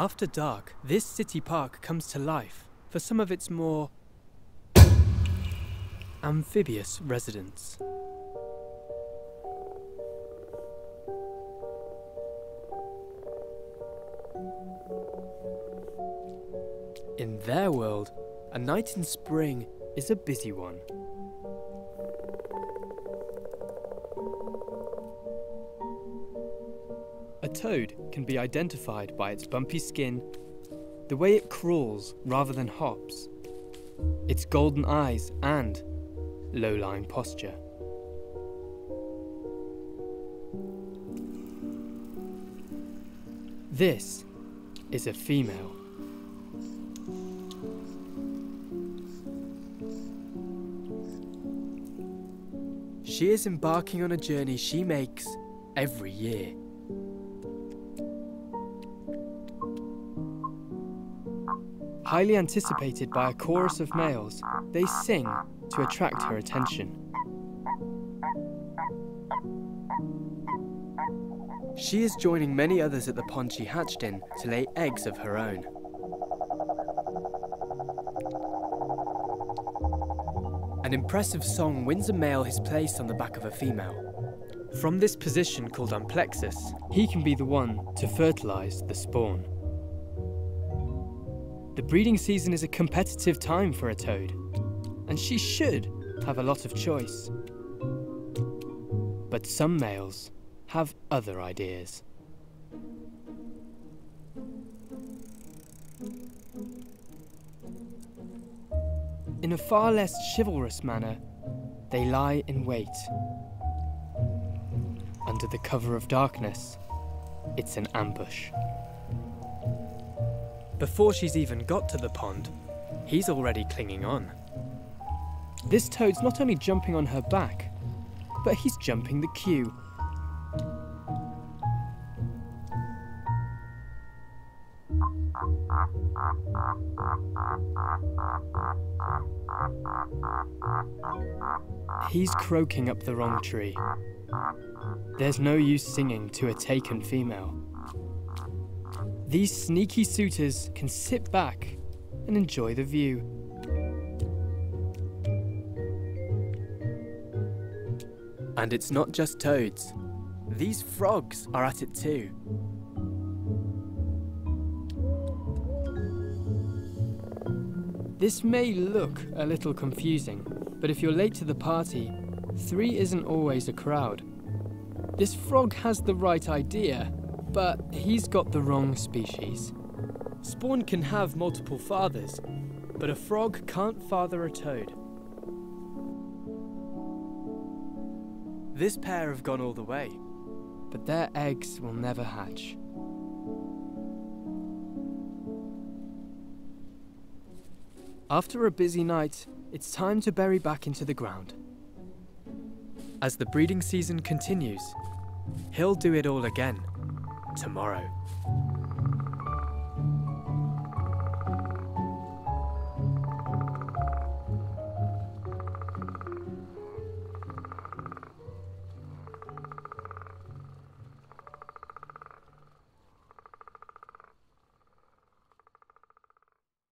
After dark, this city park comes to life for some of its more amphibious residents. In their world, a night in spring is a busy one. Toad can be identified by its bumpy skin, the way it crawls rather than hops, its golden eyes, and low lying posture. This is a female. She is embarking on a journey she makes every year. Highly anticipated by a chorus of males, they sing to attract her attention. She is joining many others at the pond she hatched in to lay eggs of her own. An impressive song wins a male his place on the back of a female. From this position called amplexus, he can be the one to fertilise the spawn. The breeding season is a competitive time for a toad, and she should have a lot of choice. But some males have other ideas. In a far less chivalrous manner, they lie in wait. Under the cover of darkness, it's an ambush. Before she's even got to the pond, he's already clinging on. This toad's not only jumping on her back, but he's jumping the queue. He's croaking up the wrong tree. There's no use singing to a taken female. These sneaky suitors can sit back and enjoy the view. And it's not just toads. These frogs are at it too. This may look a little confusing, but if you're late to the party, three isn't always a crowd. This frog has the right idea, but he's got the wrong species. Spawn can have multiple fathers, but a frog can't father a toad. This pair have gone all the way, but their eggs will never hatch. After a busy night, it's time to bury back into the ground. As the breeding season continues, he'll do it all again tomorrow.